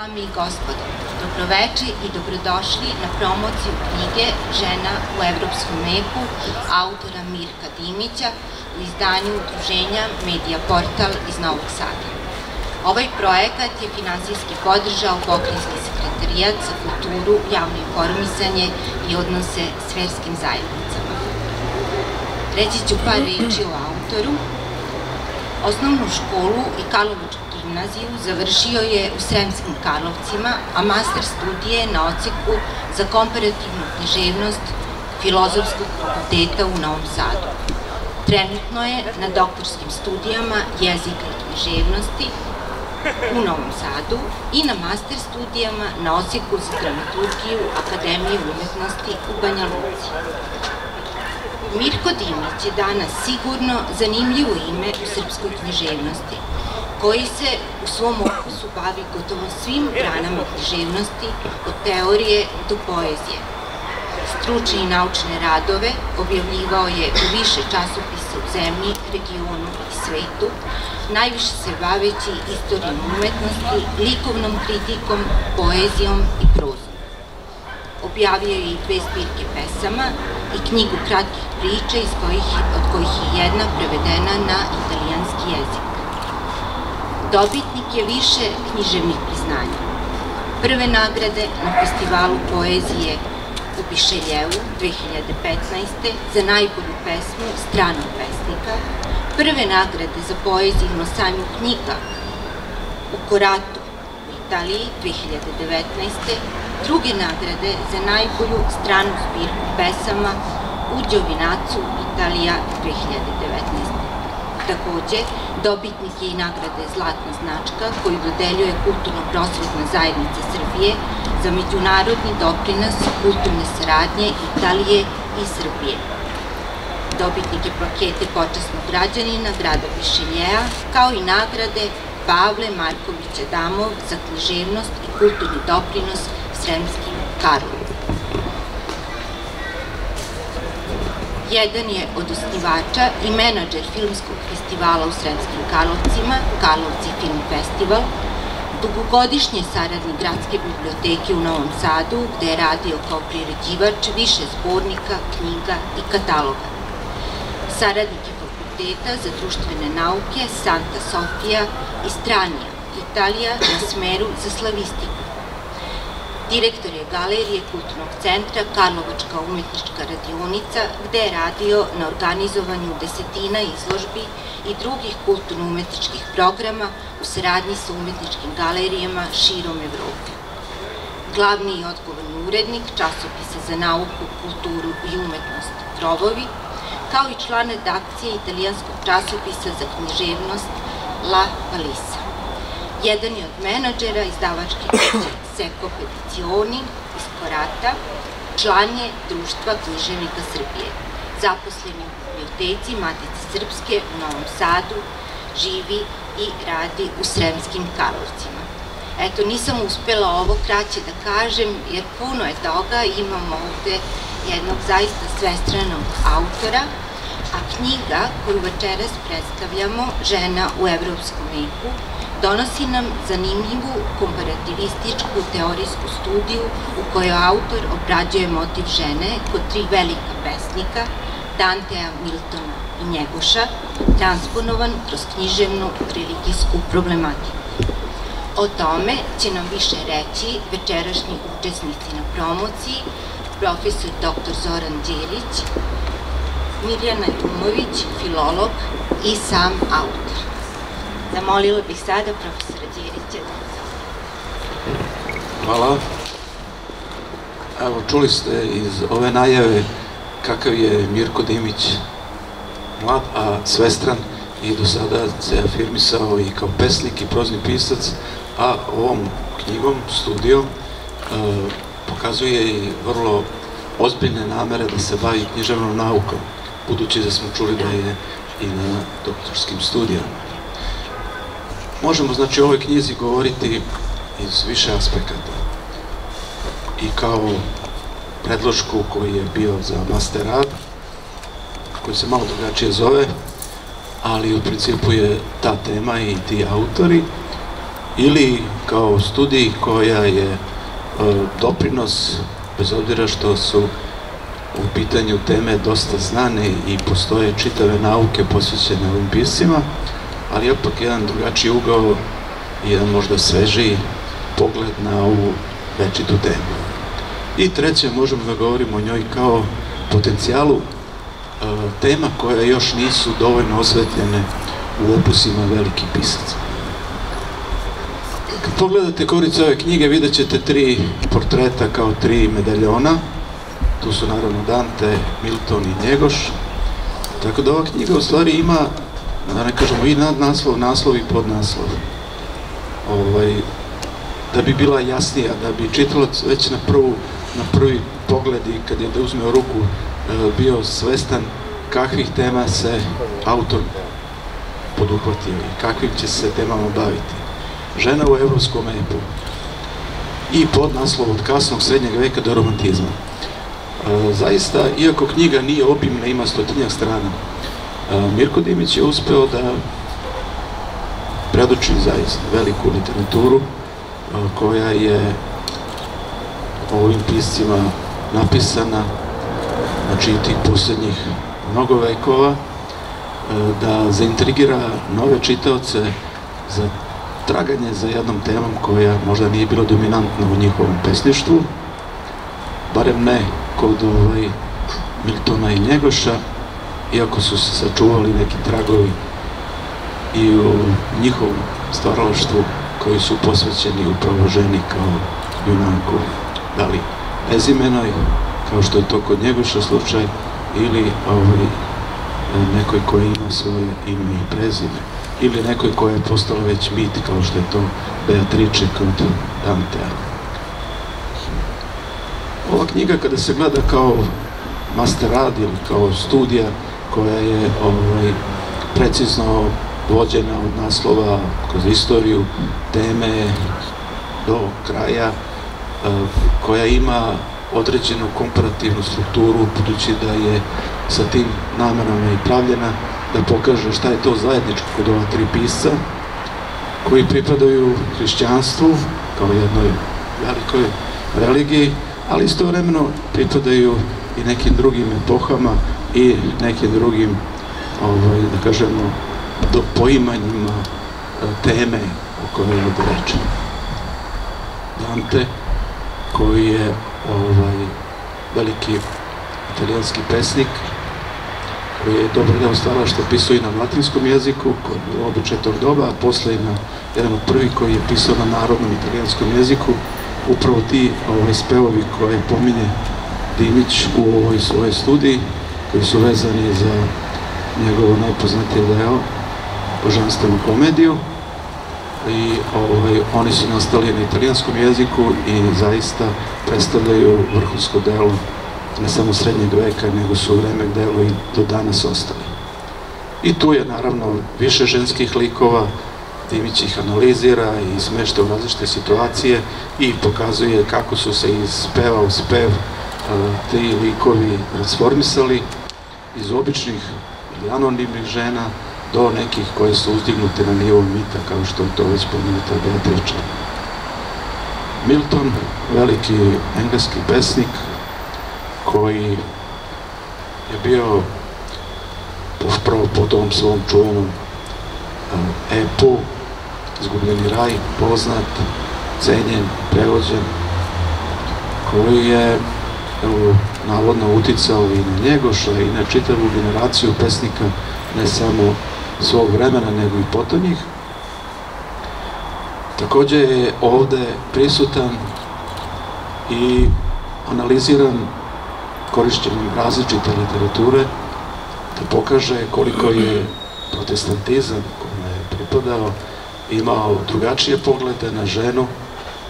Dame i gospodo, dobroveče i dobrodošli na promociju knjige Žena u Evropskom veku autora Mirka Dimića u izdanju udruženja Medija Portal iz Novog Sada. Ovaj projekat je finansijski podržao Pokrinjski sekretarijat za kulturu, javno informisanje i odnose s verskim zajednicama. Reći ću par reči o autoru. Osnovnu školu i Karlovačku gimnaziju završio je u Sremskim Karlovcima, a master studije na oceku za komparativnu književnost Filozofskog fakulteta u Novom Sadu. Trenutno je na doktorskim studijama jezika i književnosti u Novom Sadu i na master studijama na oceku za dramaturgiju Akademije umetnosti u Banja Luci. Mirko Dimić je danas sigurno zanimljivo ime u srpskoj književnosti, koji se u svom okusu bavi gotovo svim granama književnosti, od teorije do poezije. Stručne i naučne radove objavljivao je u više časopisa u zemlji, regionu i svetu, najviše se baveći istorijom umetnosti, likovnom kritikom, poezijom i prozom. Objavio je i dve zbirke pesama i knjigu kratkih priča od kojih je jedna prevedena na italijanski jezik. Dobitnik je više književnih priznanja. Prve nagrade na festivalu poezije u Bišeljevu 2015. za najbolju pesmu stranog pesnika, prve nagrade za poeziju na sajmu knjiga u Koratu u Italiji 2019. druge nagrade za najbolju stranu zbirku pesama u Đovinacu Italija 2019. Takođe, dobitnik je i nagrade Zlatna značka koju dodeljuje Kulturno-prosvetna zajednica Srbije za međunarodni doprinos kulturne saradnje Italije i Srbije. Dobitnik je plakete počasnog građanina grada Višeljeja, kao i nagrade Pavle Marković Adamov za književnost i kulturni doprinos Sremskim Karlovim. Jedan je od osnivača i menadžer filmskog festivala u Sremskim Karlovcima, Karlovci Film Festival, dugogodišnji saradnik Gradske biblioteke u Novom Sadu, gde je radio kao priređivač više zbornika, knjiga i kataloga. Saradnik je fakulteta za društvene nauke Santa Sofia i Stranija, Italija na smeru za slavistiku. Direktor je galerije Kulturnog centra Karlovačka umetnička radionica, gde je radio na organizovanju desetina izložbi i drugih kulturno-umetničkih programa u saradnji sa umetničkim galerijama širom Evrope. Glavni i odgovorni urednik časopisa za nauku, kulturu i umetnost Krovovi, kao i član redakcije italijanskog časopisa za književnost La Valisa. Jedan je od menadžera izdavačke kuće Seko Peticioni iz Korata, član je Društva književnika Srbije, zaposleni u biblioteci Matice Srpske u Novom Sadu, živi i radi u Sremskim Karlovcima. Eto, nisam uspela ovo kraće da kažem, jer puno je toga, imamo ovde jednog zaista svestranog autora, a knjiga koju večeras predstavljamo, Žena u Evropskom veku, donosi nam zanimljivu komparativističku teorijsku studiju u kojoj autor obrađuje motiv žene kod tri velika pesnika, Dantea, Miltona i Njegoša, transponovan kroz književnu religijsku problematiku. O tome će nam više reći večerašnji učesnici na promociji, profesor dr. Zoran Đerić, Mirjana Tumović, filolog i sam autor. Zamolila bih sada profesora Đirića da Hvala. Evo, čuli ste iz ove najave kakav je Mirko Dimić mlad, a svestran i do sada se afirmisao i kao pesnik i prozni pisac, a ovom knjigom, studijom, pokazuje i vrlo ozbiljne namere da se bavi književnom naukom, budući da smo čuli da je i na doktorskim studijama. Možemo, znači, o ovoj knjizi govoriti iz više aspekata. I kao predložku koji je bio za master rad, koji se malo drugačije zove, ali u principu je ta tema i ti autori. ili kao studij koja je doprinos, bez obzira što su u pitanju teme dosta znane i postoje čitave nauke posvećene ovim piscima, ali opak jedan drugačiji ugao i jedan možda svežiji pogled na ovu večitu temu. I treće, možemo da govorimo o njoj kao potencijalu e, tema koje još nisu dovoljno osvetljene u opusima velikih pisaca. Kad pogledate korice ove knjige, vidjet ćete tri portreta kao tri medaljona. Tu su naravno Dante, Milton i Njegoš. Tako da ova knjiga u stvari ima, da ne kažemo, i nadnaslov, naslov i podnaslov. Ovaj, da bi bila jasnija, da bi čitalac već na, prvu, na prvi pogled i kad je da uzme ruku e, bio svestan kakvih tema se autor poduhvatio i kakvim će se temama baviti. Žena u evropskom epu i pod naslov od kasnog srednjeg veka do romantizma. E, zaista, iako knjiga nije obimna, ima stotinjak strana, Mirko Dimić je uspeo da predoči zaista veliku literaturu koja je ovim piscima napisana znači tih posljednjih mnogo vekova da zaintrigira nove čitaoce za traganje za jednom temom koja možda nije bila dominantna u njihovom pesništvu barem ne kod ovaj, Miltona i Njegoša iako su se sačuvali neki tragovi i u njihovom stvaralaštvu koji su posvećeni upravo ženi kao junaku, da li bezimenoj, kao što je to kod Njegoša slučaj, ili ovaj, nekoj koja ima svoje ime i prezime, ili nekoj koja je postala već mit, kao što je to Beatrice kod Dantea. Ova knjiga kada se gleda kao master rad ili kao studija koja je ovaj, precizno vođena od naslova kroz istoriju teme do kraja e, koja ima određenu komparativnu strukturu budući da je sa tim namerama i pravljena da pokaže šta je to zajedničko kod ova tri pisca koji pripadaju hrišćanstvu kao jednoj velikoj religiji, ali istovremeno pripadaju i nekim drugim epohama i nekim drugim, ovaj, da kažemo, do poimanjima e, teme o kojoj je ovdje. Dante, koji je ovaj, veliki italijanski pesnik, koji je dobro deo stvarala što pisao i na latinskom jeziku, koji je običaj tog doba, a posle i na jedan od prvi koji je pisao na narodnom italijanskom jeziku, upravo ti ovaj, spevovi koje pominje Dimić u ovoj svojoj studiji, koji su vezani za njegovo najpoznatije deo, božanstvenu komediju i ovaj, oni su nastali na italijanskom jeziku i zaista predstavljaju vrhunsko delo ne samo srednjeg veka, nego su vreme delo i do danas ostali. I tu je naravno više ženskih likova, Dimić ih analizira i smešta u različite situacije i pokazuje kako su se iz peva u spev ti likovi transformisali iz običnih ili anonimnih žena do nekih koje su uzdignute na nivo mita, kao što je to već pomenuta Beatrice. Milton, veliki engleski pesnik, koji je bio upravo po tom svom čuvenom epu, Izgubljeni raj, poznat, cenjen, prevođen, koji je evo, navodno uticao i na Njegoša i na čitavu generaciju pesnika, ne samo svog vremena, nego i potonjih. Takođe je ovde prisutan i analiziran korišćenjem različite literature da pokaže koliko je protestantizam kome je pripadao imao drugačije poglede na ženu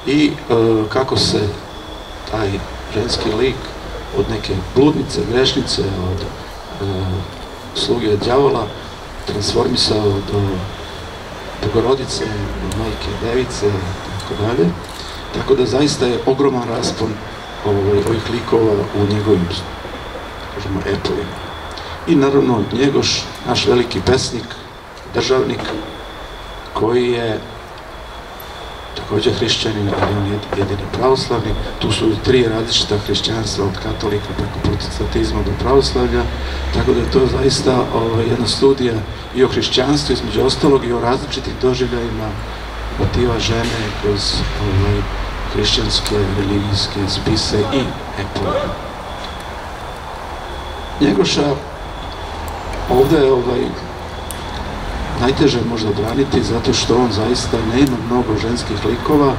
i e, kako se taj ženski lik od neke bludnice, grešnice, od e, sluge djavola transformisao do Bogorodice, majke Device tako dalje. Tako da zaista je ogroman raspon ovaj, ovih likova u njegovim kažemo, epovima. I naravno Njegoš, naš veliki pesnik, državnik, koji je također hrišćanin, ali on je jedini pravoslavni. Tu su tri različita hrišćanstva od katolika preko protestantizma do pravoslavlja, tako da je to zaista ovaj, jedna studija i o hrišćanstvu između ostalog i o različitim doživljajima motiva žene kroz ovaj, hrišćanske, religijske spise i epove. Njegoša ovde je ovaj, najteže možda braniti zato što on zaista ne ima mnogo ženskih likova.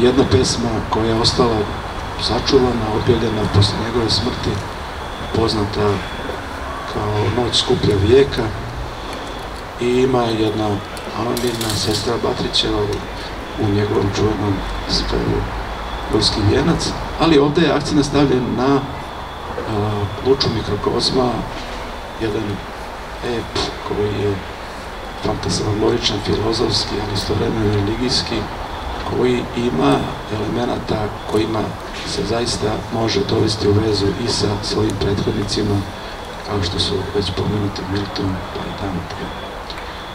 Jedna pesma koja je ostala sačuvana, objavljena posle njegove smrti, poznata kao Noć skuplja vijeka i ima jedna anonimna sestra Batrićeva u njegovom čuvenom spevu Golski vijenac, ali ovde je akcija nastavljen na uh, luču mikrokozma, jedan ep koji je fantasmagoričan, filozofski, ali istovremeno religijski, koji ima elemenata kojima se zaista može dovesti u vezu i sa svojim prethodnicima, kao što su već pomenuti Milton pa i Dante.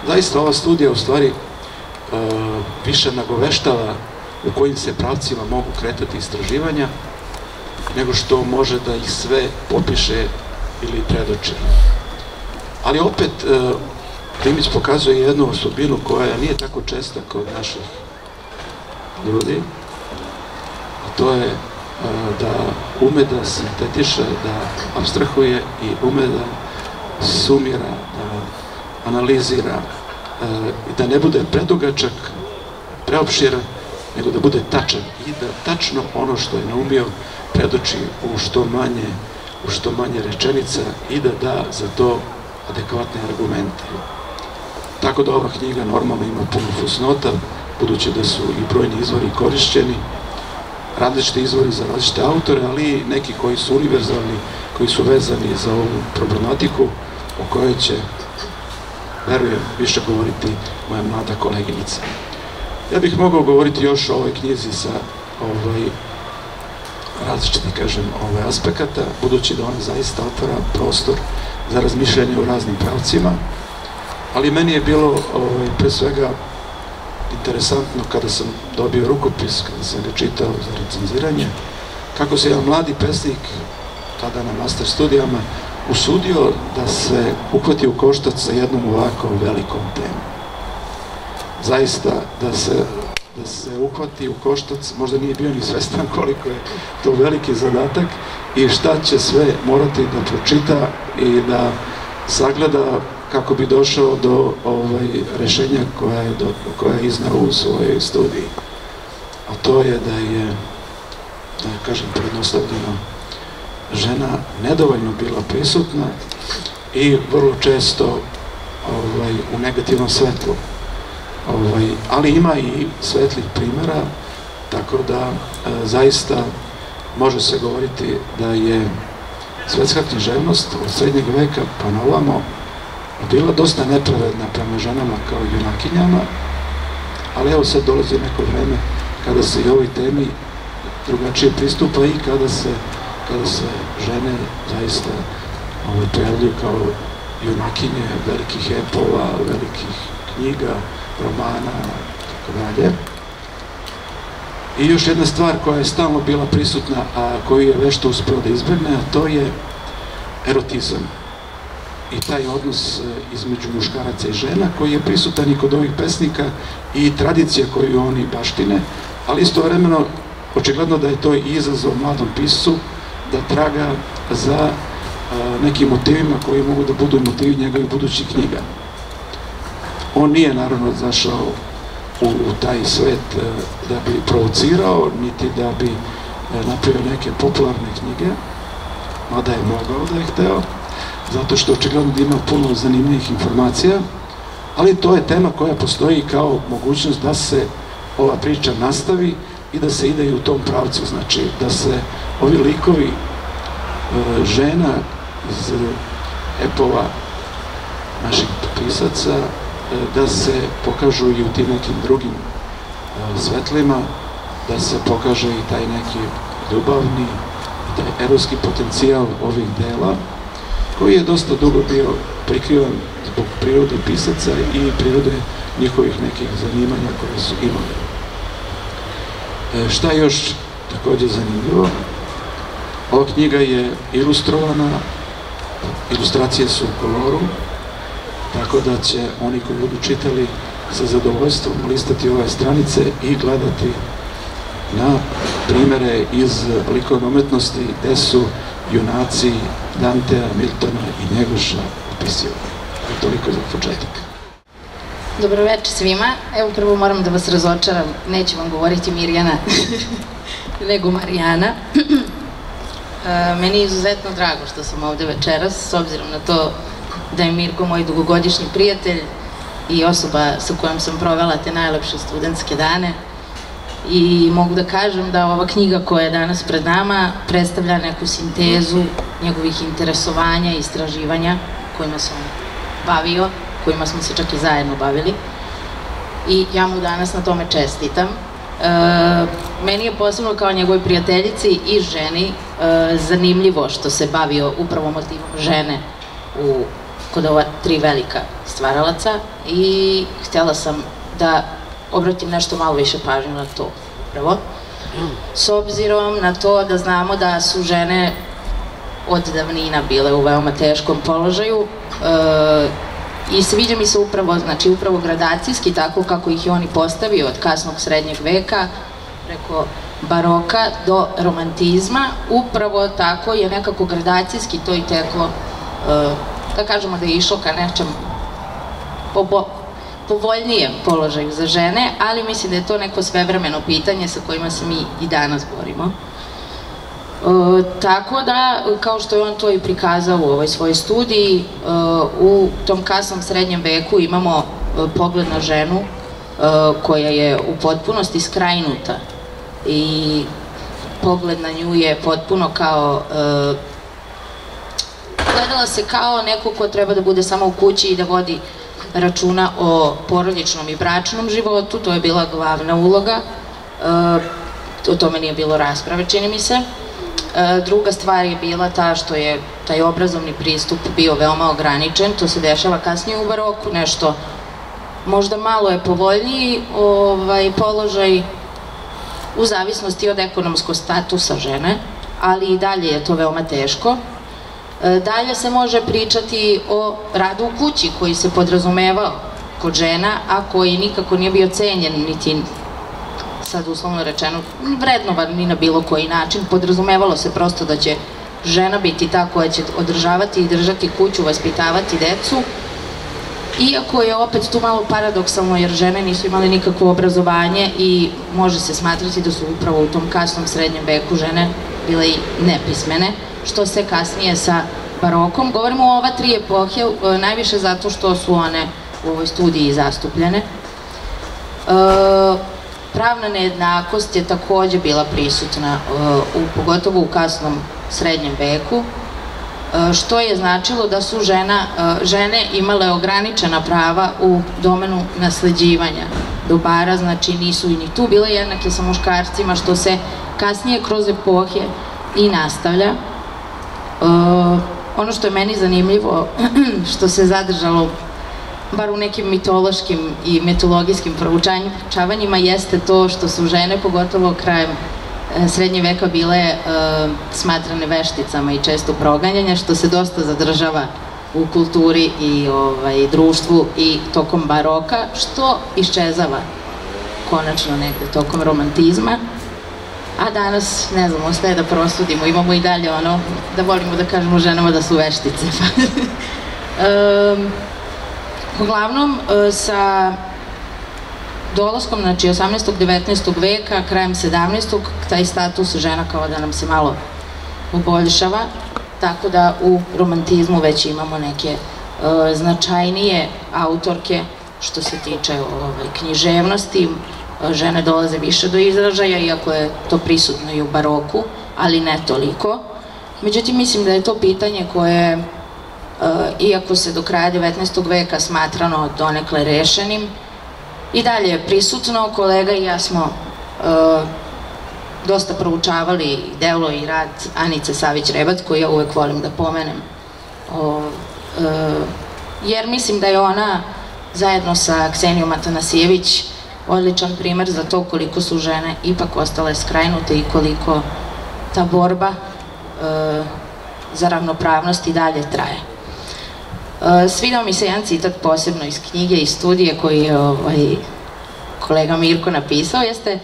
Zaista ova studija u stvari e, više nagoveštava u kojim se pravcima mogu kretati istraživanja, nego što može da ih sve popiše ili predoče. Ali opet, e, pokazuje jednu osobinu koja nije tako česta kod naših ljudi, a to je e, da ume da sintetiše, da abstrahuje i ume da sumira, da analizira e, i da ne bude predugačak, preopširan, nego da bude tačan i da tačno ono što je naumio predoči u što manje u što manje rečenica i da da za to adekvatne argumente. Tako da ova knjiga normalno ima puno fusnota, budući da su i brojni izvori korišćeni, različite izvori za različite autore, ali i neki koji su univerzalni, koji su vezani za ovu problematiku o kojoj će, verujem, više govoriti moja mlada koleginica. Ja bih mogao govoriti još o ovoj knjizi sa ovaj, različitih, kažem, ovaj, aspekata, budući da ona zaista otvara prostor za razmišljanje u raznim pravcima, ali meni je bilo ovaj, pre svega interesantno kada sam dobio rukopis, kada sam ga čitao za recenziranje, kako se jedan mladi pesnik, tada na master studijama, usudio da se uhvati u koštac sa jednom ovako velikom temom. Zaista, da se, da se uhvati u koštac, možda nije bio ni svestan koliko je to veliki zadatak i šta će sve morati da pročita i da sagleda kako bi došao do ovaj, rešenja koja je, do, koja je iznao u svojoj studiji. A to je da je, da je kažem, prednostavljeno žena nedovoljno bila prisutna i vrlo često ovaj, u negativnom svetlu. Ovaj, ali ima i svetlih primjera, tako da e, zaista može se govoriti da je svetska književnost od srednjeg veka pa na ovamo bila dosta nepravedna prema ženama kao junakinjama, ali evo sad dolazi neko vreme kada se i ovoj temi drugačije pristupa i kada se, kada se žene zaista ovaj, pojavljuju kao junakinje velikih epova, velikih knjiga, romana, tako dalje. I još jedna stvar koja je stalno bila prisutna, a koju je vešto uspeo da izbjegne, a to je erotizam. I taj odnos e, između muškaraca i žena koji je prisutan i kod ovih pesnika i tradicija koju oni baštine, ali istovremeno očigledno da je to i izazov mladom piscu da traga za nekim motivima koji mogu da budu motivi njegovih budućih knjiga. On nije naravno zašao u, u taj svet e, da bi provocirao, niti da bi e, napravio neke popularne knjige, mada je mogao da je hteo, zato što očigledno da ima puno zanimljivih informacija, ali to je tema koja postoji kao mogućnost da se ova priča nastavi i da se ide i u tom pravcu, znači da se ovi likovi e, žena iz epova naših pisaca da se pokažu i u tim nekim drugim e, svetlima, da se pokaže i taj neki ljubavni, taj eroski potencijal ovih dela, koji je dosta dugo bio prikrivan zbog prirode pisaca i prirode njihovih nekih zanimanja koje su imali. E, šta još takođe zanimljivo? Ova knjiga je ilustrovana, ilustracije su u koloru, tako da će oni koji budu čitali sa zadovoljstvom listati ove stranice i gledati na primere iz likovne umetnosti gde su junaci Dantea, Miltona i Njegoša opisivani. Toliko za početak. Dobro večer svima. Evo prvo moram da vas razočaram, neću vam govoriti Mirjana, nego Marijana. E, meni je izuzetno drago što sam ovde večeras, s obzirom na to da je Mirko moj dugogodišnji prijatelj i osoba sa kojom sam provela te najlepše studentske dane. I mogu da kažem da ova knjiga koja je danas pred nama predstavlja neku sintezu njegovih interesovanja i istraživanja kojima se on bavio, kojima smo se čak i zajedno bavili. I ja mu danas na tome čestitam. E, meni je posebno kao njegovoj prijateljici i ženi e, zanimljivo što se bavio upravo motivom žene u, kod ova tri velika stvaralaca i htjela sam da obratim nešto malo više pažnje na to upravo. S obzirom na to da znamo da su žene od davnina bile u veoma teškom položaju e, i sviđa mi se upravo, znači upravo gradacijski, tako kako ih je oni postavio od kasnog srednjeg veka, preko baroka do romantizma, upravo tako je nekako gradacijski to i teklo, e, da kažemo da je išlo ka nečem po, povoljnijem položaju za žene, ali mislim da je to neko svevremeno pitanje sa kojima se mi i danas borimo. E, tako da, kao što je on to i prikazao u ovoj svojoj studiji, e, u tom kasnom srednjem veku imamo e, pogled na ženu e, koja je u potpunosti skrajnuta i pogled na nju je potpuno kao gledala se kao neko ko treba da bude samo u kući i da vodi računa o porodičnom i bračnom životu, to je bila glavna uloga, e, o tome nije bilo rasprave, čini mi se. E, druga stvar je bila ta što je taj obrazovni pristup bio veoma ograničen, to se dešava kasnije u baroku, nešto možda malo je povoljniji ovaj, položaj u zavisnosti od ekonomskog statusa žene, ali i dalje je to veoma teško. E, dalje se može pričati o radu u kući koji se podrazumevao kod žena, a koji nikako nije bio cenjen niti sad uslovno rečeno vrednovan ni na bilo koji način. Podrazumevalo se prosto da će žena biti ta koja će održavati i držati kuću, vaspitavati decu, Iako je opet tu malo paradoksalno jer žene nisu imale nikakvo obrazovanje i može se smatrati da su upravo u tom kasnom srednjem veku žene bile i nepismene što se kasnije sa barokom. Govorimo o ova tri epohe, e, najviše zato što su one u ovoj studiji zastupljene. E, pravna nejednakost je takođe bila prisutna, e, u, pogotovo u kasnom srednjem veku, što je značilo da su žena, žene imale ograničena prava u domenu nasleđivanja dobara, znači nisu i ni tu bile jednake sa muškarcima, što se kasnije kroz epohe i nastavlja. Ono što je meni zanimljivo, što se zadržalo bar u nekim mitološkim i mitologijskim proučavanjima, jeste to što su žene, pogotovo krajem e, srednje veka, bile e, smatrane vešticama i često proganjanja, što se dosta zadržava u kulturi i ovaj, društvu i tokom baroka, što iščezava konačno negde tokom romantizma a danas, ne znam, ostaje da prosudimo, imamo i dalje ono, da volimo da kažemo ženama da su veštice. uglavnom, e, sa dolaskom, znači 18. 19. veka, krajem 17. taj status žena kao da nam se malo poboljšava, tako da u romantizmu već imamo neke uh, značajnije autorke što se tiče ovaj, književnosti, žene dolaze više do izražaja, iako je to prisutno i u baroku, ali ne toliko. Međutim, mislim da je to pitanje koje, e, iako se do kraja 19. veka smatrano donekle rešenim, i dalje je prisutno, kolega i ja smo e, dosta proučavali delo i rad Anice Savić-Rebat, koju ja uvek volim da pomenem e, jer mislim da je ona zajedno sa Ksenijom Atanasijević odličan primer za to koliko su žene ipak ostale skrajnute i koliko ta borba e, za ravnopravnost i dalje traje. E, svidao mi se jedan citat posebno iz knjige i studije koji je ovaj, kolega Mirko napisao, jeste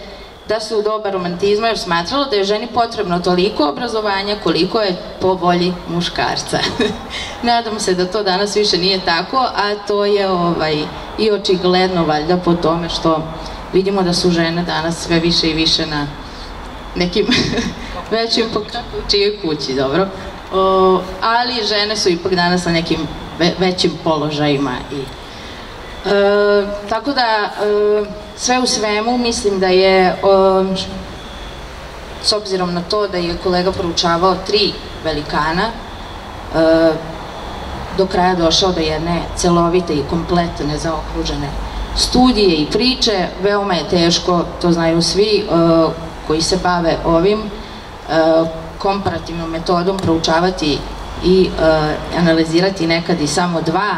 da su u doba romantizma još smatralo da je ženi potrebno toliko obrazovanja koliko je po volji muškarca. Nadam se da to danas više nije tako, a to je ovaj, i očigledno valjda po tome što vidimo da su žene danas sve više i više na nekim većim čijoj kući, dobro. O, ali žene su ipak danas na nekim ve većim položajima i e, tako da e, sve u svemu mislim da je o, s obzirom na to da je kolega proučavao tri velikana e, do kraja došao do jedne celovite i kompletne zaokružene studije i priče, veoma je teško, to znaju svi e, koji se bave ovim, e, komparativnom metodom proučavati i e, analizirati nekad i samo dva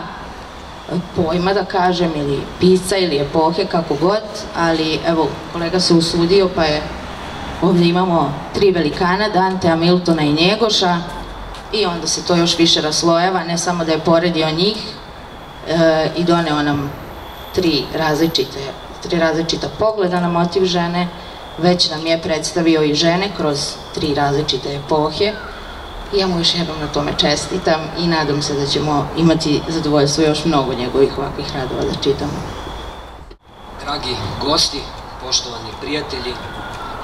pojma da kažem ili pisca ili epohe kako god, ali evo kolega se usudio pa je ovdje imamo tri velikana, Dantea, Miltona i Njegoša i onda se to još više raslojava, ne samo da je poredio njih e, i doneo nam tri različite, tri različita pogleda na motiv žene, već nam je predstavio i žene kroz tri različite epohe. Ja mu još jednom na tome čestitam i nadam se da ćemo imati zadovoljstvo još mnogo njegovih ovakvih radova da čitamo. Dragi gosti, poštovani prijatelji,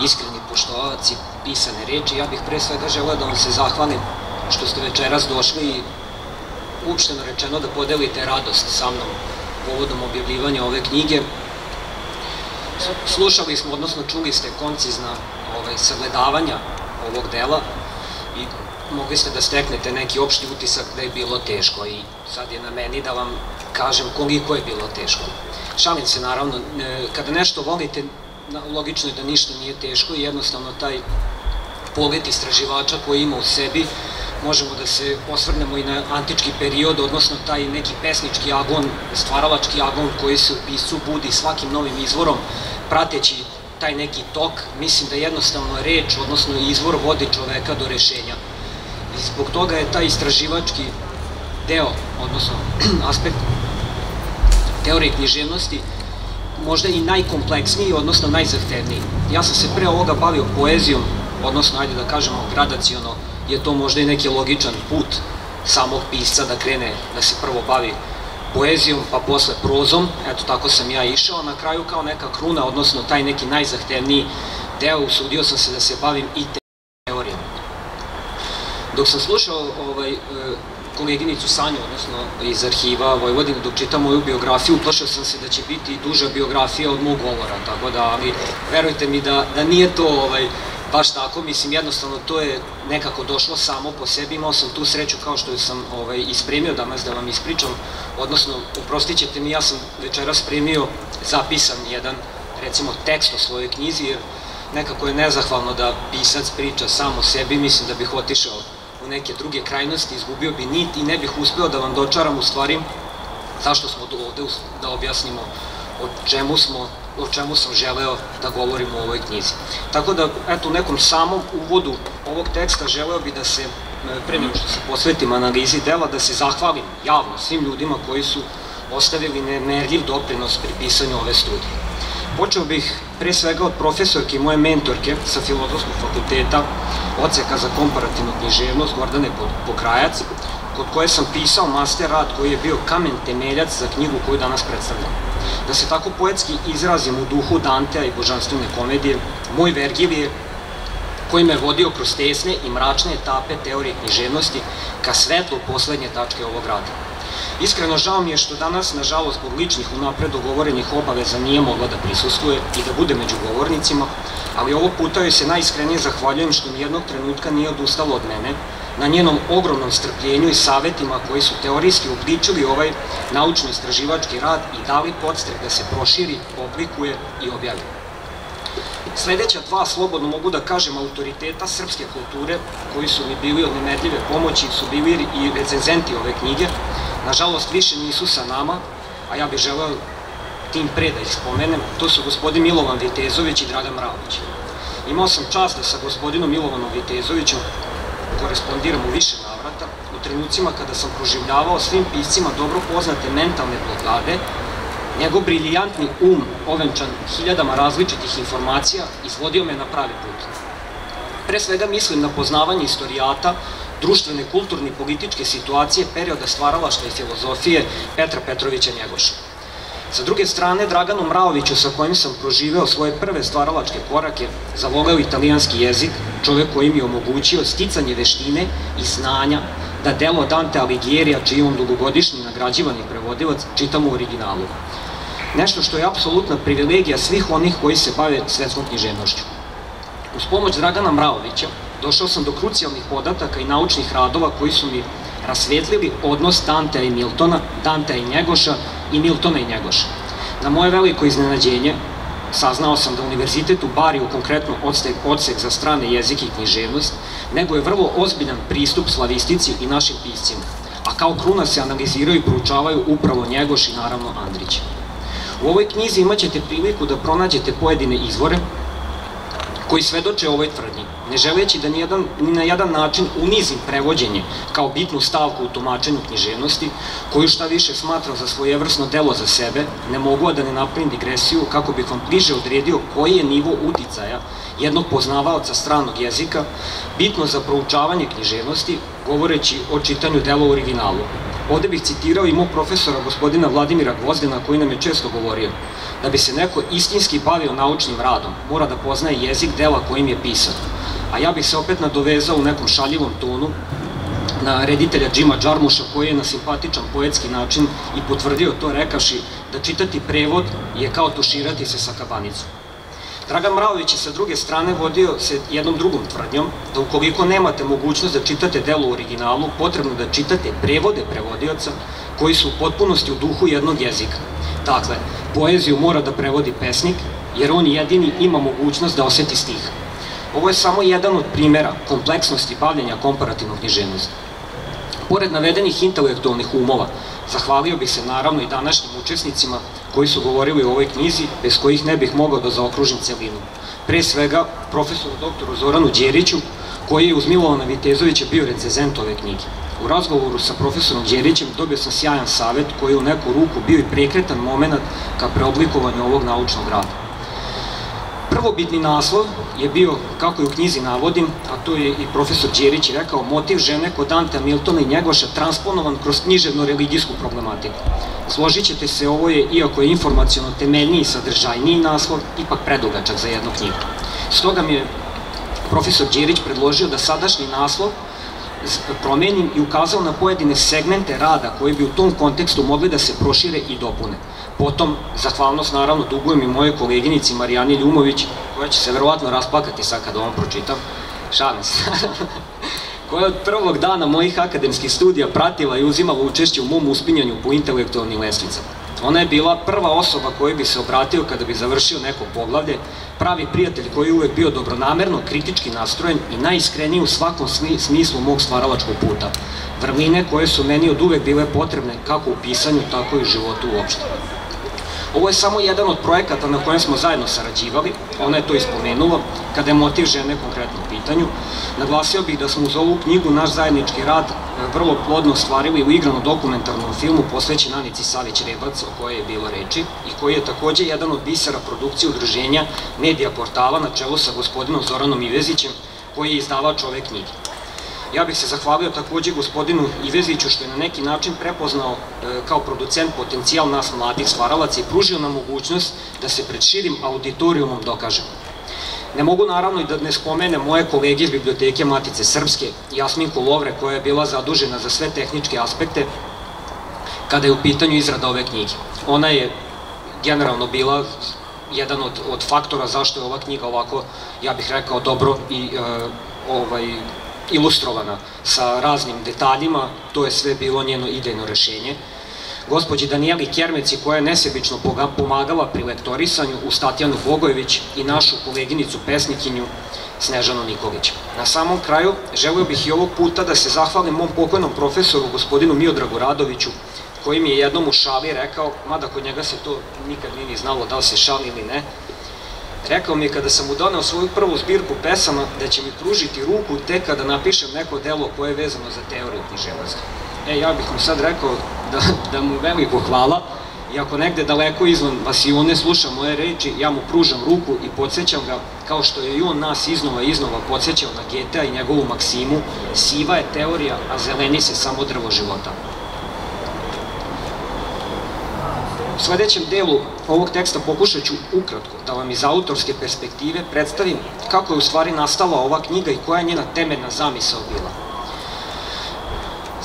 iskreni poštovavaci pisane reči, ja bih pre svega želeo da vam se zahvalim što ste večeras došli i uopšteno rečeno da podelite radost sa mnom povodom objavljivanja ove knjige. Slušali smo, odnosno čuli ste koncizna ovaj, sagledavanja ovog dela i mogli ste da steknete neki opšti utisak da je bilo teško i sad je na meni da vam kažem koliko je bilo teško. Šalim se naravno, kada nešto volite, logično je da ništa nije teško i jednostavno taj pogled istraživača koji ima u sebi možemo da se osvrnemo i na antički period, odnosno taj neki pesnički agon, stvaralački agon koji se u pisu budi svakim novim izvorom, prateći taj neki tok, mislim da jednostavno reč, odnosno izvor vodi čoveka do rešenja. I zbog toga je taj istraživački deo, odnosno aspekt teorije književnosti, možda i najkompleksniji, odnosno najzahtevniji. Ja sam se pre ovoga bavio poezijom, odnosno, ajde da kažemo, gradacijono, je to možda i neki logičan put samog pisca da krene da se prvo bavi poezijom, pa posle prozom, eto tako sam ja išao, na kraju kao neka kruna, odnosno taj neki najzahtevniji deo, usudio sam se da se bavim i teorijom. Dok sam slušao ovaj, e, koleginicu Sanju, odnosno iz arhiva Vojvodine, dok čitam moju biografiju, uplašao sam se da će biti duža biografija od mog govora, tako da, ali verujte mi da, da nije to ovaj, baš tako, mislim jednostavno to je nekako došlo samo po sebi, imao sam tu sreću kao što sam ovaj, ispremio danas da vam ispričam, odnosno uprostit ćete mi, ja sam večera spremio zapisan jedan recimo tekst o svojoj knjizi, jer nekako je nezahvalno da pisac priča sam o sebi, mislim da bih otišao u neke druge krajnosti, izgubio bi nit i ne bih uspeo da vam dočaram u stvari zašto smo ovde da objasnimo o čemu smo o čemu sam želeo da govorim u ovoj knjizi. Tako da, eto, u nekom samom uvodu ovog teksta želeo bi da se, e, pre nego što se posvetim analizi dela, da se zahvalim javno svim ljudima koji su ostavili nemerljiv doprinos pri pisanju ove studije. Počeo bih pre svega od profesorke i moje mentorke sa Filozofskog fakulteta, oceka za komparativnu književnost Gordane Pokrajac, kod koje sam pisao master rad koji je bio kamen temeljac za knjigu koju danas predstavljam. Da se tako poetski izrazim u duhu Dantea i božanstvene komedije, moj Vergilije koji me vodio kroz tesne i mračne etape teorije književnosti ka svetlu poslednje tačke ovog rada. Iskreno žao mi je što danas, nažalost, zbog ličnih unapred dogovorenih obaveza nije mogla da prisustuje i da bude među govornicima, ali ovog puta joj se najiskrenije zahvaljujem što nijednog trenutka nije odustalo od mene, na njenom ogromnom strpljenju i savetima koji su teorijski upličili ovaj naučno-istraživački rad i dali podstrek da se proširi, oblikuje i objavi. Sledeća dva, slobodno mogu da kažem, autoriteta srpske kulture, koji su mi bili od nemerljive pomoći, su bili i recenzenti ove knjige. Nažalost, više nisu sa nama, a ja bih želeo tim pre da ih spomenem. To su gospodin Milovan Vitezović i Dragan Mravić. Imao sam čast da sa gospodinom Milovanom Vitezovićem korespondiram u više navrata, u trenucima kada sam proživljavao svim piscima dobro poznate mentalne blokade, njegov briljantni um, ovenčan hiljadama različitih informacija, izvodio me na pravi put. Pre svega mislim na poznavanje istorijata, društvene, kulturne i političke situacije perioda stvaralaštva i filozofije Petra Petrovića Njegoša. Sa druge strane, Draganu Mraoviću, sa kojim sam proživeo svoje prve stvaralačke korake, zavoleo italijanski jezik, čovek koji mi je omogućio sticanje veštine i znanja da delo Dante Alighieri, čiji on dugogodišnji nagrađivani prevodilac, čitam u originalu. Nešto što je apsolutna privilegija svih onih koji se bave svetskom književnošću. Uz pomoć Dragana Mraovića došao sam do krucijalnih podataka i naučnih radova koji su mi rasvetlili odnos Dantea i Miltona, Dantea i Njegoša i Miltona i Njegoša. Na moje veliko iznenađenje, saznao sam da Univerzitet u Bariju, konkretno odsek, odsek za strane jezike i književnost, nego je vrlo ozbiljan pristup slavistici i našim piscima, a kao kruna se analiziraju i proučavaju upravo Njegoš i naravno Andrić. U ovoj knjizi imaćete priliku da pronađete pojedine izvore, koji svedoče ovoj tvrdnji, ne želeći da ni na jedan način unizim prevođenje kao bitnu stavku u tumačenju književnosti, koju šta više smatra za svojevrsno delo za sebe, ne mogu da ne napravim digresiju kako bih vam bliže odredio koji je nivo uticaja jednog poznavaoca stranog jezika, bitno za proučavanje književnosti, govoreći o čitanju dela u originalu. Ovde bih citirao i mog profesora gospodina Vladimira Gvozdena koji nam je često govorio da bi se neko istinski bavio naučnim radom, mora da poznaje jezik dela kojim je pisan. A ja bih se opet nadovezao u nekom šaljivom tonu na reditelja Džima Džarmuša koji je na simpatičan poetski način i potvrdio to rekavši da čitati prevod je kao tuširati se sa kabanicom. Dragan Mraović je sa druge strane vodio se jednom drugom tvrdnjom da ukoliko nemate mogućnost da čitate delo u originalu, potrebno da čitate prevode prevodioca koji su u potpunosti u duhu jednog jezika. Dakle, poeziju mora da prevodi pesnik, jer on jedini ima mogućnost da oseti stih. Ovo je samo jedan od primera kompleksnosti bavljenja komparativnog književnosti. Pored navedenih intelektualnih umova, zahvalio bih se naravno i današnjim učesnicima koji su govorili o ovoj knjizi, bez kojih ne bih mogao da zaokružim celinu. Pre svega, profesoru doktoru Zoranu Đeriću, koji je uz Milovana Vitezovića bio recezent ove knjige. U razgovoru sa profesorom Đerićem dobio sam sjajan savet koji je u neku ruku bio i prekretan moment ka preoblikovanju ovog naučnog rada. Prvobitni naslov je bio, kako je u knjizi navodim, a to je i profesor Đerić rekao, motiv žene kod Dante Miltona i Njegoša transponovan kroz književno-religijsku problematiku. Složit ćete se, ovo je, iako je informacijono temeljniji i sadržajniji naslov, ipak predugačak za jednu knjigu. Stoga mi je profesor Đerić predložio da sadašnji naslov promenim i ukazao na pojedine segmente rada koji bi u tom kontekstu mogli da se prošire i dopune. Potom, zahvalnost naravno dugujem i moje koleginici Marijani Ljumović, koja će se verovatno rasplakati sad kada ovom pročitam. Šalim se. koja od prvog dana mojih akademskih studija pratila i uzimala učešće u mom uspinjanju po intelektualnim lestvicama. Ona je bila prva osoba koju bi se obratio kada bi završio neko poglavlje, pravi prijatelj koji je uvek bio dobronamerno, kritički nastrojen i najiskreniji u svakom smislu mog stvaralačkog puta. Vrline koje su meni od uvek bile potrebne kako u pisanju, tako i u životu uopšte. Ovo je samo jedan od projekata na kojem smo zajedno sarađivali, ona je to ispomenula, kada je motiv žene konkretno u pitanju. Naglasio bih da smo uz ovu knjigu naš zajednički rad e, vrlo plodno ostvarili u igrano dokumentarnom filmu posvećen Anici Savić-Rebac, o kojoj je bilo reči, i koji je takođe jedan od bisera produkcije udruženja Medija portala na čelu sa gospodinom Zoranom Ivezićem, koji je izdavač ove knjige. Ja bih se zahvalio takođe gospodinu Iveziću što je na neki način prepoznao e, kao producent potencijal nas mladih stvaralaca i pružio nam mogućnost da se pred širim auditorijumom dokažemo. Ne mogu naravno i da ne spomene moje kolege iz Biblioteke Matice Srpske, Jasminku Lovre, koja je bila zadužena za sve tehničke aspekte kada je u pitanju izrada ove knjige. Ona je generalno bila jedan od, od faktora zašto je ova knjiga ovako, ja bih rekao, dobro i e, ovaj, ilustrovana sa raznim detaljima, to je sve bilo njeno idejno rešenje. gospođi Danijeli Kjermeci koja je nesebično pomagala pri lektorisanju u Statjanu Bogojević i našu koleginicu pesnikinju Snežanu Nikolić. Na samom kraju želio bih i ovog puta da se zahvalim mom pokojnom profesoru gospodinu Miodragu Radoviću koji mi je jednom u šali rekao, mada kod njega se to nikad nije ni znalo da li se šali ili ne, rekao mi je kada sam mu donao svoju prvu zbirku pesama da će mi pružiti ruku tek kada napišem neko delo koje je vezano za teoriju književnosti. E, ja bih mu sad rekao da, da mu veliko hvala i ako negde daleko izvan Vasione sluša moje reči, ja mu pružam ruku i podsjećam ga, kao što je i on nas iznova i iznova podsjećao na Getea i njegovu maksimu, siva je teorija, a zeleni se samo drvo života. U sledećem delu ovog teksta pokušat ću ukratko da vam iz autorske perspektive predstavim kako je u stvari nastala ova knjiga i koja je njena temeljna zamisao bila.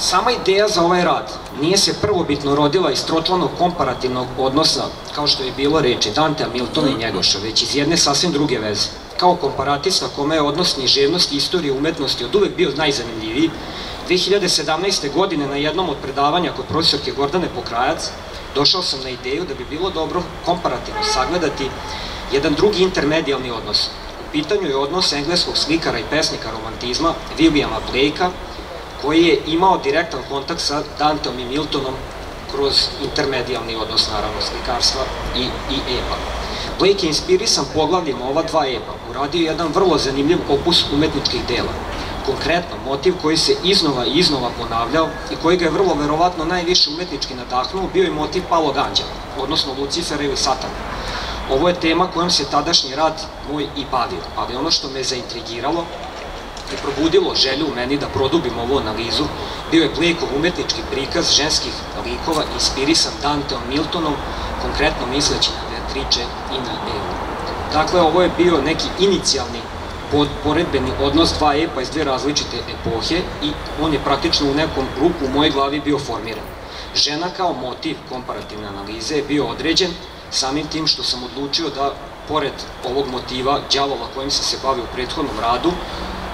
Sama ideja za ovaj rad nije se prvobitno rodila iz trotlanog komparativnog odnosa, kao što je bilo reči Dantea, Miltona i Njegoša, već iz jedne sasvim druge veze. Kao komparatista kome je odnos književnosti istorije umetnosti od uvek bio najzanimljiviji, 2017. godine na jednom od predavanja kod profesorke Gordane Pokrajac došao sam na ideju da bi bilo dobro komparativno sagledati jedan drugi intermedijalni odnos. U pitanju je odnos engleskog slikara i pesnika romantizma Williama Blakea koji je imao direktan kontakt sa Danteom i Miltonom kroz intermedijalni odnos, naravno, slikarstva i, i epa. Blake je inspirisan poglavljima ova dva epa, uradio jedan vrlo zanimljiv opus umetničkih dela. Konkretno, motiv koji se iznova i iznova ponavljao i koji ga je vrlo verovatno najviše umetnički nadahnuo, bio je motiv Palog Anđela, odnosno Lucifera ili Satana. Ovo je tema kojom se tadašnji rad moj i bavio, ali ono što me zaintrigiralo i probudilo želju u meni da produbim ovu analizu, bio je Blejkov umetnički prikaz ženskih likova inspirisan Danteom Miltonom, konkretno misleći na Beatrice i na Evu. Dakle, ovo je bio neki inicijalni pod, poredbeni odnos dva epa iz dve različite epohe i on je praktično u nekom ruku u mojoj glavi bio formiran. Žena kao motiv komparativne analize je bio određen samim tim što sam odlučio da pored ovog motiva đavola kojim sam se bavio u prethodnom radu,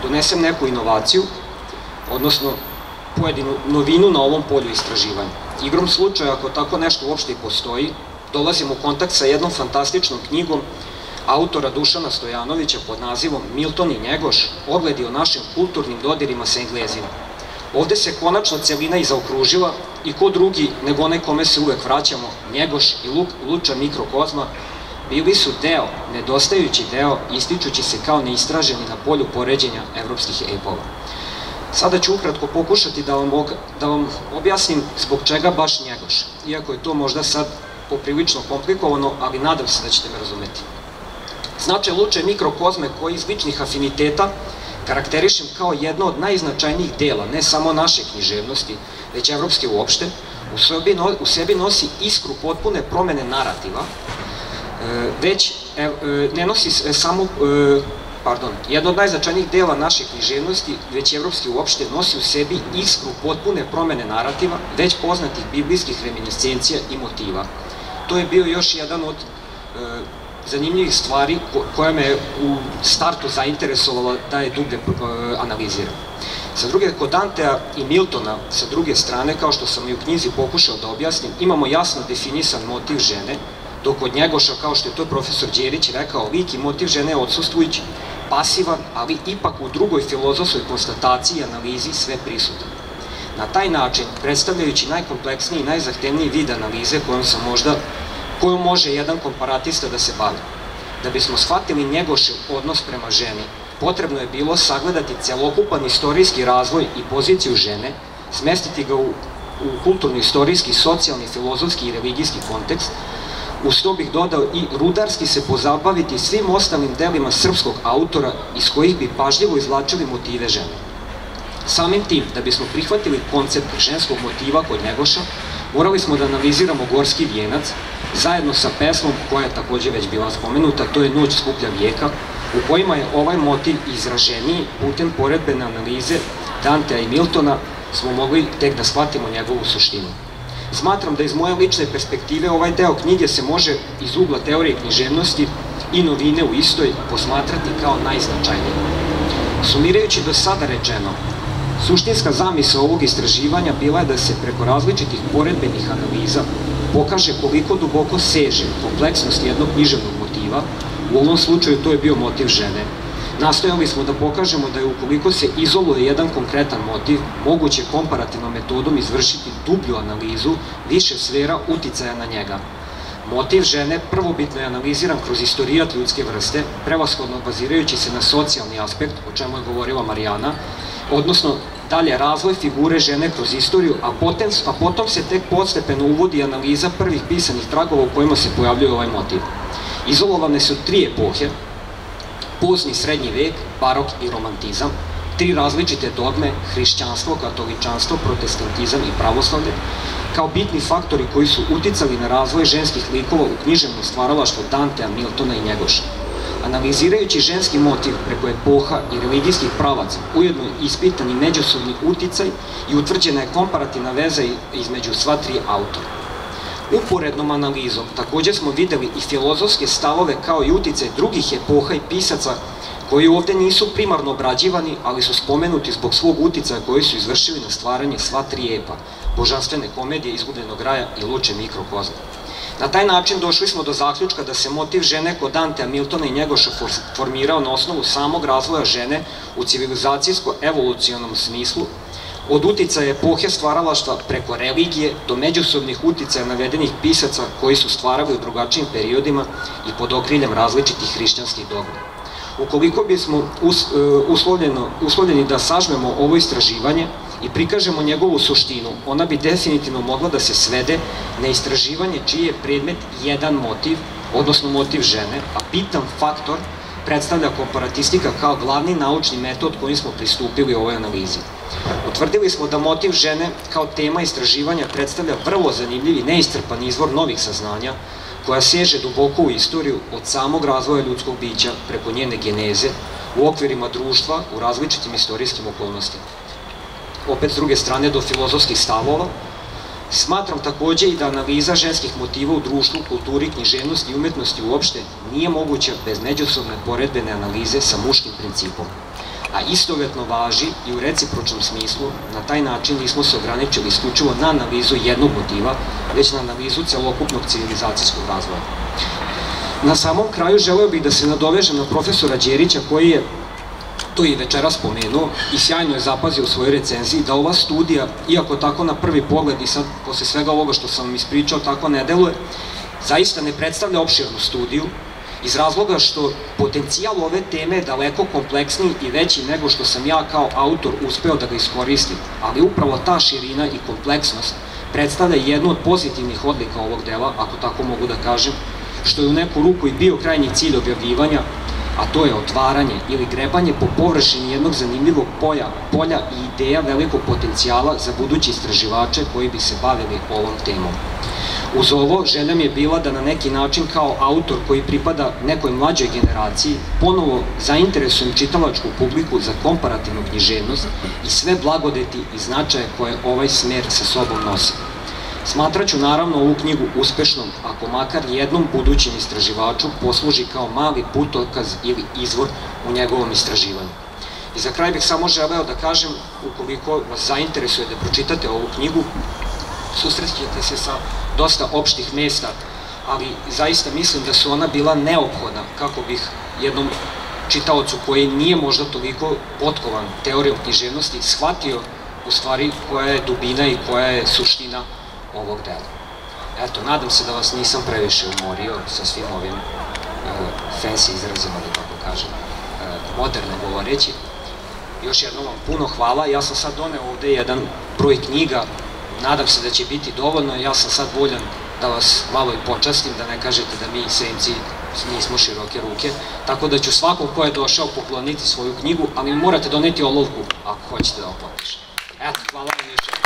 donesem neku inovaciju, odnosno pojedinu novinu na ovom polju istraživanja. Igrom slučaja, ako tako nešto uopšte i postoji, dolazim u kontakt sa jednom fantastičnom knjigom autora Dušana Stojanovića pod nazivom Milton i Njegoš, ogledi o našim kulturnim dodirima sa Englezima. Ovde se konačno celina i zaokružila i ko drugi nego onaj kome se uvek vraćamo, Njegoš i Luča Mikrokozma, bili su deo, nedostajući deo, ističući se kao neistraženi na polju poređenja evropskih epova. Sada ću ukratko pokušati da vam, da vam objasnim zbog čega baš Njegoš, iako je to možda sad poprilično komplikovano, ali nadam se da ćete me razumeti. Značaj luče mikrokozme koji iz ličnih afiniteta karakterišem kao jedno od najznačajnijih dela, ne samo naše književnosti, već evropske uopšte, u sebi, nosi iskru potpune promene narativa, e, već e, e, ne nosi samo, pardon, jedno od najznačajnijih dela naše književnosti, već evropske uopšte, nosi u sebi iskru potpune promene narativa, već poznatih biblijskih reminiscencija i motiva. To je bio još jedan od zanimljivih stvari koja me u startu zainteresovala da je dublje e, analiziram. Sa druge, kod Dantea i Miltona, sa druge strane, kao što sam i u knjizi pokušao da objasnim, imamo jasno definisan motiv žene, dok od Njegoša, kao što je to profesor Đerić rekao, lik i motiv žene je odsustujući, pasivan, ali ipak u drugoj filozofskoj konstataciji i analizi sve prisutan. Na taj način, predstavljajući najkompleksniji i najzahtevniji vid analize kojom sam možda koju može jedan komparatista da se bavi. Da bismo shvatili njegošev odnos prema ženi, potrebno je bilo sagledati celokupan istorijski razvoj i poziciju žene, smestiti ga u, u kulturno-istorijski, socijalni, filozofski i religijski kontekst, uz to bih dodao i rudarski se pozabaviti svim ostalim delima srpskog autora iz kojih bi pažljivo izvlačili motive žene. Samim tim, da bismo prihvatili koncept ženskog motiva kod Njegoša, morali smo da analiziramo Gorski vijenac, zajedno sa pesmom koja je takođe već bila spomenuta, to je Noć skuplja vijeka, u kojima je ovaj motiv izraženiji putem poredbene analize Dantea i Miltona smo mogli tek da shvatimo njegovu suštinu. Smatram da iz moje lične perspektive ovaj deo knjige se može iz ugla teorije književnosti i novine u istoj posmatrati kao najznačajniji. Sumirajući do sada rečeno, Suštinska zamisa ovog istraživanja bila je da se preko različitih poredbenih analiza pokaže koliko duboko seže kompleksnost jednog književnog motiva, u ovom slučaju to je bio motiv žene, Nastojali smo da pokažemo da je ukoliko se izoluje jedan konkretan motiv, moguće komparativnom metodom izvršiti dublju analizu više sfera uticaja na njega. Motiv žene prvobitno je analiziran kroz istorijat ljudske vrste, prevashodno bazirajući se na socijalni aspekt, o čemu je govorila Marijana, odnosno dalje razvoj figure žene kroz istoriju, a potom, potom se tek podstepeno uvodi analiza prvih pisanih tragova u kojima se pojavljuje ovaj motiv. Izolovane su tri epohe, pozni srednji vek, barok i romantizam, tri različite dogme, hrišćanstvo, katoličanstvo, protestantizam i pravoslavlje, kao bitni faktori koji su uticali na razvoj ženskih likova u književno stvaralaštvo Dantea, Miltona i Njegoša. Analizirajući ženski motiv preko epoha i religijskih pravaca, ujedno ispitani međusobni uticaj i utvrđena je komparativna veza između sva tri autora. Uporednom analizom takođe smo videli i filozofske stavove kao i uticaj drugih epoha i pisaca koji ovde nisu primarno obrađivani, ali su spomenuti zbog svog uticaja koji su izvršili na stvaranje sva tri epa, božanstvene komedije, izgubljenog raja i luče mikrokozma. Na taj način došli smo do zaključka da se motiv žene kod Dantea, Miltona i Njegoša formirao na osnovu samog razvoja žene u civilizacijsko-evolucionom smislu, od uticaja epohe stvaralaštva preko religije do međusobnih uticaja navedenih pisaca koji su stvarali u drugačijim periodima i pod okriljem različitih hrišćanskih dogma. Ukoliko bismo e, uslovljeno, uslovljeni da sažmemo ovo istraživanje i prikažemo njegovu suštinu, ona bi definitivno mogla da se svede na istraživanje čiji je predmet jedan motiv, odnosno motiv žene, a bitan faktor predstavlja komparatistika kao glavni naučni metod kojim smo pristupili ovoj analizi. Utvrdili smo da motiv žene kao tema istraživanja predstavlja vrlo zanimljiv i neistrpan izvor novih saznanja, koja seže duboko u istoriju od samog razvoja ljudskog bića preko njene geneze, u okvirima društva, u različitim istorijskim okolnostima. Opet s druge strane do filozofskih stavova, Smatram takođe i da analiza ženskih motiva u društvu, kulturi, književnosti i umetnosti uopšte nije moguća bez međusobne poredbene analize sa muškim principom. A istovetno važi i u recipročnom smislu, na taj način nismo se ograničili isključivo na analizu jednog motiva, već na analizu celokupnog civilizacijskog razvoja. Na samom kraju želeo bih da se nadovežem na profesora Đerića koji je to i večera spomenuo i sjajno je zapazio u svojoj recenziji da ova studija, iako tako na prvi pogled i sad posle svega ovoga što sam vam ispričao tako ne deluje, zaista ne predstavlja opširnu studiju iz razloga što potencijal ove teme je daleko kompleksniji i veći nego što sam ja kao autor uspeo da ga iskoristim, ali upravo ta širina i kompleksnost predstavlja jednu od pozitivnih odlika ovog dela, ako tako mogu da kažem, što je u neku ruku i bio krajnji cilj objavljivanja, a to je otvaranje ili grebanje po površini jednog zanimljivog polja, polja i ideja velikog potencijala za budući istraživače koji bi se bavili ovom temom. Uz ovo, želja mi je bila da na neki način kao autor koji pripada nekoj mlađoj generaciji ponovo zainteresujem čitalačku publiku za komparativnu književnost i sve blagodeti i značaje koje ovaj smer sa sobom nosi. Smatraću naravno ovu knjigu uspešnom ako makar jednom budućem istraživaču posluži kao mali putokaz ili izvor u njegovom istraživanju. I za kraj bih samo želeo da kažem, ukoliko vas zainteresuje da pročitate ovu knjigu, susrećete se sa dosta opštih mesta, ali zaista mislim da su ona bila neophodna kako bih jednom čitaocu koji nije možda toliko potkovan teorijom književnosti shvatio u stvari koja je dubina i koja je suština ovog dela. Eto, nadam se da vas nisam previše umorio sa svim ovim uh, fancy izrazima, da tako kažem, uh, moderno govoreći. Još jednom vam puno hvala. Ja sam sad doneo ovde jedan broj knjiga, nadam se da će biti dovoljno. Ja sam sad voljan da vas malo i počastim, da ne kažete da mi semci nismo široke ruke, tako da ću svakom ko je došao pokloniti svoju knjigu, ali morate doneti olovku ako hoćete da oplatiš. Eto, hvala vam još